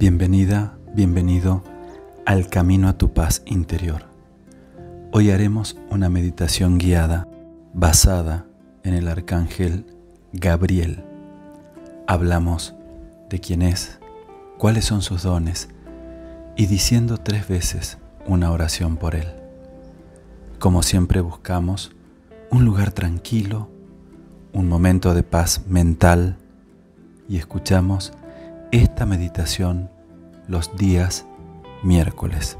Bienvenida, bienvenido al camino a tu paz interior. Hoy haremos una meditación guiada basada en el arcángel Gabriel. Hablamos de quién es, cuáles son sus dones y diciendo tres veces una oración por él. Como siempre buscamos un lugar tranquilo, un momento de paz mental y escuchamos esta meditación los días miércoles.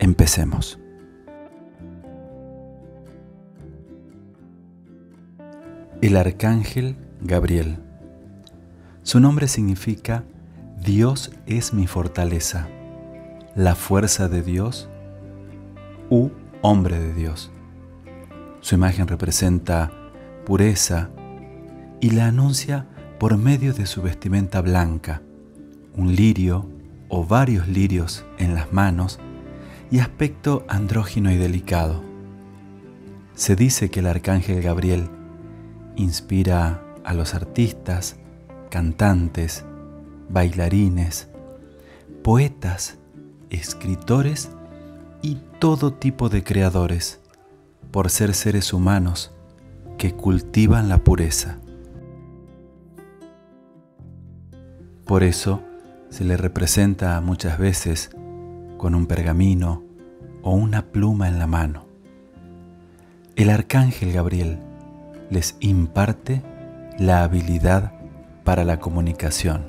Empecemos. El arcángel Gabriel. Su nombre significa Dios es mi fortaleza, la fuerza de Dios u hombre de Dios. Su imagen representa pureza y la anuncia por medio de su vestimenta blanca, un lirio o varios lirios en las manos y aspecto andrógino y delicado. Se dice que el arcángel Gabriel inspira a los artistas, cantantes, bailarines, poetas, escritores y todo tipo de creadores, por ser seres humanos que cultivan la pureza. Por eso se le representa muchas veces con un pergamino o una pluma en la mano. El arcángel Gabriel les imparte la habilidad para la comunicación.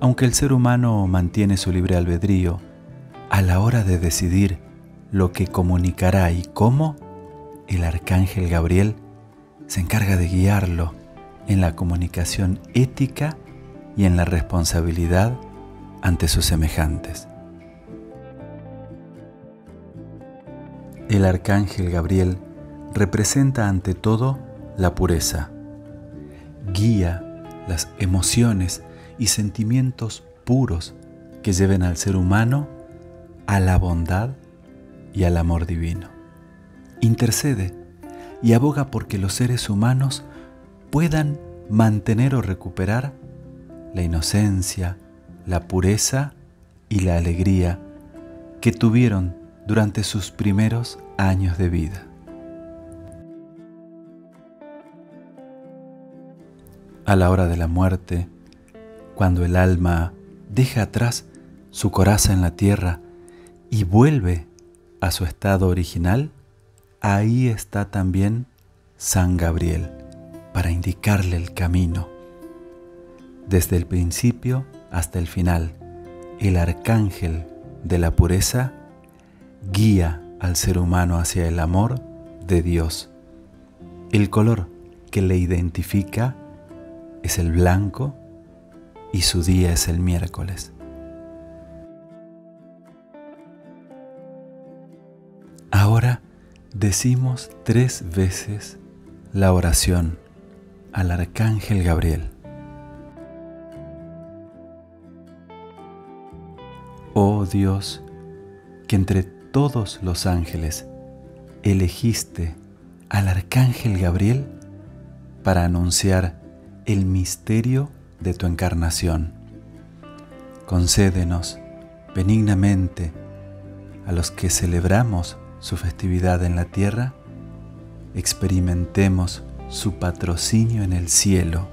Aunque el ser humano mantiene su libre albedrío, a la hora de decidir lo que comunicará y cómo, el arcángel Gabriel se encarga de guiarlo en la comunicación ética y en la responsabilidad ante sus semejantes. El arcángel Gabriel representa ante todo la pureza, guía las emociones y sentimientos puros que lleven al ser humano a la bondad y al amor divino. Intercede y aboga porque los seres humanos puedan mantener o recuperar la inocencia, la pureza y la alegría que tuvieron durante sus primeros años de vida. A la hora de la muerte, cuando el alma deja atrás su coraza en la tierra y vuelve a su estado original, ahí está también San Gabriel para indicarle el camino desde el principio hasta el final, el arcángel de la pureza guía al ser humano hacia el amor de Dios. El color que le identifica es el blanco y su día es el miércoles. Ahora decimos tres veces la oración al arcángel Gabriel. Dios, que entre todos los ángeles elegiste al arcángel Gabriel para anunciar el misterio de tu encarnación. Concédenos benignamente a los que celebramos su festividad en la tierra, experimentemos su patrocinio en el cielo.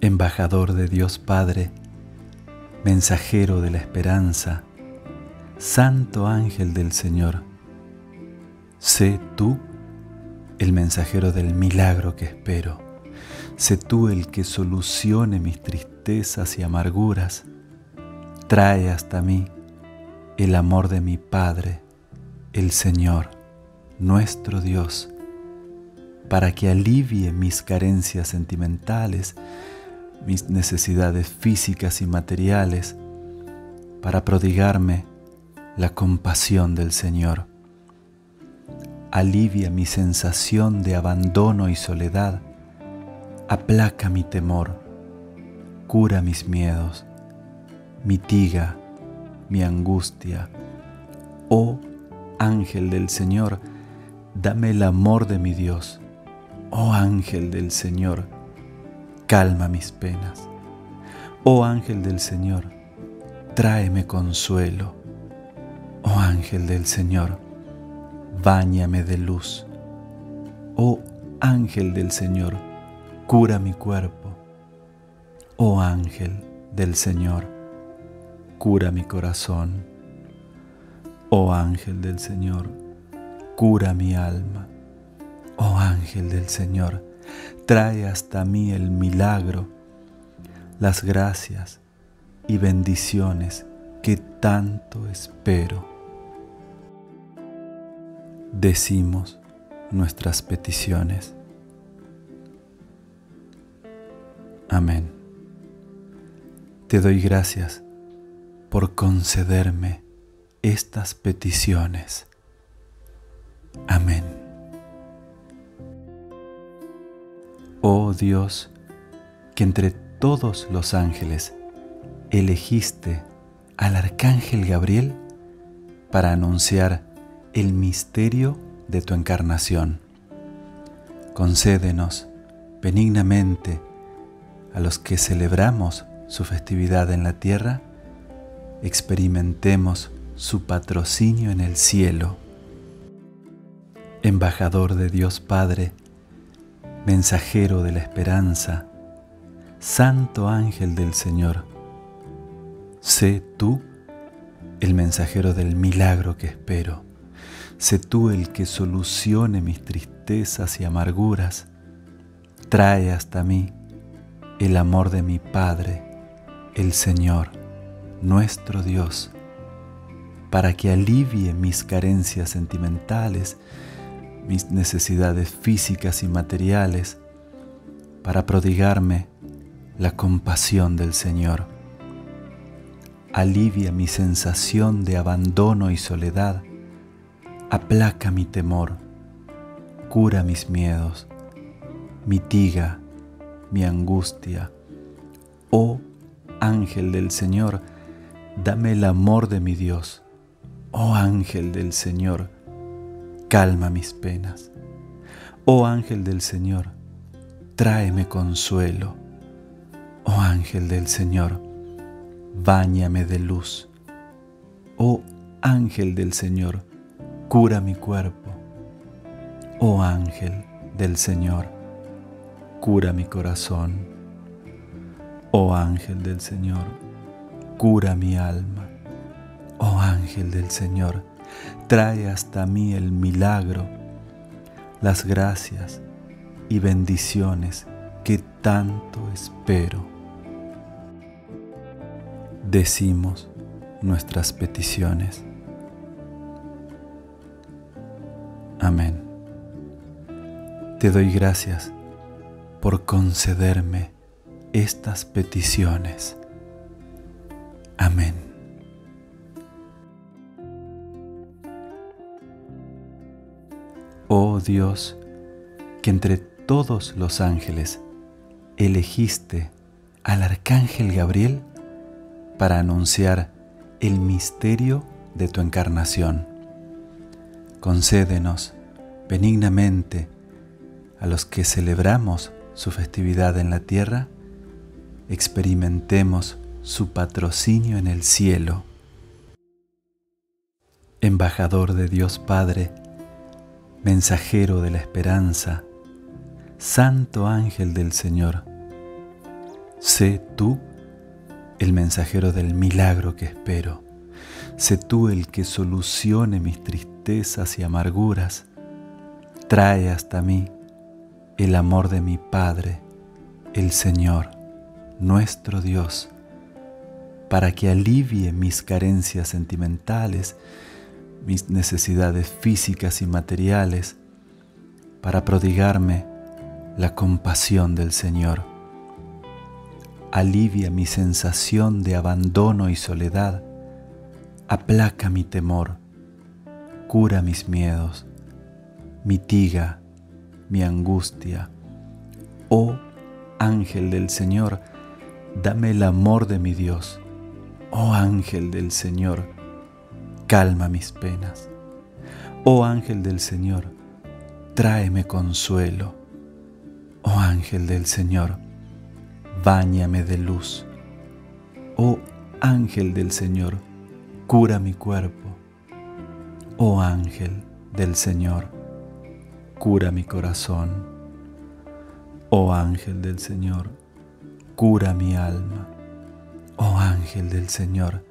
Embajador de Dios Padre, mensajero de la esperanza, santo ángel del Señor, sé tú el mensajero del milagro que espero, sé tú el que solucione mis tristezas y amarguras, trae hasta mí el amor de mi Padre, el Señor, nuestro Dios, para que alivie mis carencias sentimentales, mis necesidades físicas y materiales para prodigarme la compasión del Señor. Alivia mi sensación de abandono y soledad, aplaca mi temor, cura mis miedos, mitiga mi angustia. Oh ángel del Señor, dame el amor de mi Dios. Oh ángel del Señor, calma mis penas. Oh ángel del Señor, tráeme consuelo. Oh ángel del Señor, báñame de luz. Oh ángel del Señor, cura mi cuerpo. Oh ángel del Señor, cura mi corazón. Oh ángel del Señor, cura mi alma. Oh ángel del Señor, trae hasta mí el milagro, las gracias y bendiciones que tanto espero. Decimos nuestras peticiones. Amén. Te doy gracias por concederme estas peticiones. Amén. Dios, que entre todos los ángeles elegiste al arcángel Gabriel para anunciar el misterio de tu encarnación. Concédenos benignamente a los que celebramos su festividad en la tierra, experimentemos su patrocinio en el cielo. Embajador de Dios Padre, mensajero de la esperanza, Santo ángel del Señor, sé tú el mensajero del milagro que espero. Sé tú el que solucione mis tristezas y amarguras. Trae hasta mí el amor de mi Padre, el Señor, nuestro Dios, para que alivie mis carencias sentimentales, mis necesidades físicas y materiales, para prodigarme la compasión del Señor. Alivia mi sensación de abandono y soledad aplaca mi temor, cura mis miedos, mitiga mi angustia. Oh ángel del Señor, dame el amor de mi Dios. Oh ángel del Señor, calma mis penas. Oh ángel del Señor, tráeme consuelo. Oh ángel del Señor, báñame de luz. Oh ángel del Señor, cura mi cuerpo. Oh ángel del Señor, cura mi corazón. Oh ángel del Señor, cura mi alma. Oh ángel del Señor, trae hasta mí el milagro, las gracias y bendiciones que tanto espero. Decimos nuestras peticiones. Amén. Te doy gracias por concederme estas peticiones. Amén. Dios, que entre todos los ángeles elegiste al arcángel Gabriel para anunciar el misterio de tu encarnación concédenos benignamente a los que celebramos su festividad en la tierra, experimentemos su patrocinio en el cielo. Embajador de Dios Padre, mensajero de la esperanza, Santo ángel del Señor, sé tú el mensajero del milagro que espero Sé tú el que solucione mis tristezas y amarguras. Trae hasta mí el amor de mi Padre, el Señor, nuestro Dios, para que alivie mis carencias sentimentales, mis necesidades físicas y materiales, para prodigarme la compasión del Señor. Alivia mi sensación de abandono y soledad aplaca mi temor, cura mis miedos, mitiga mi angustia. Oh ángel del Señor, dame el amor de mi Dios. Oh ángel del Señor, calma mis penas. Oh ángel del Señor, tráeme consuelo. Oh ángel del Señor, báñame de luz. Oh ángel del Señor, cura mi cuerpo. Oh ángel del Señor, cura mi corazón. Oh ángel del Señor, cura mi alma. Oh ángel del Señor,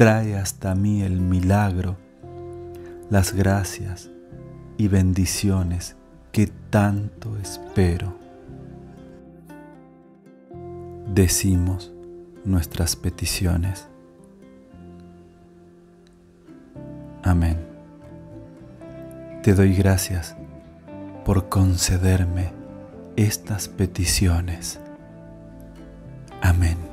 trae hasta mí el milagro, las gracias y bendiciones que tanto espero. Decimos nuestras peticiones. Amén. Te doy gracias por concederme estas peticiones. Amén.